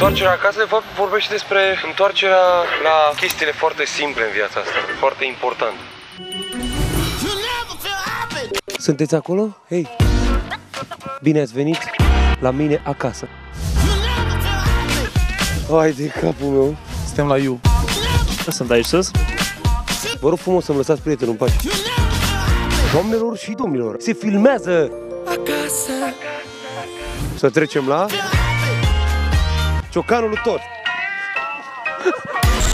Întoarcerea acasă, de fapt, vorbește despre întoarcerea la chestiile foarte simple în viața asta, foarte important. Sunteți acolo? Hei! Bine ați venit la mine acasă. Hai de capul meu. Suntem la You. Sunt aici sus? Vă rog frumos să-mi lăsați prietenul în pace. Doamnelor și domnilor, se filmează acasă. Să trecem la Ciocanul lui Tot.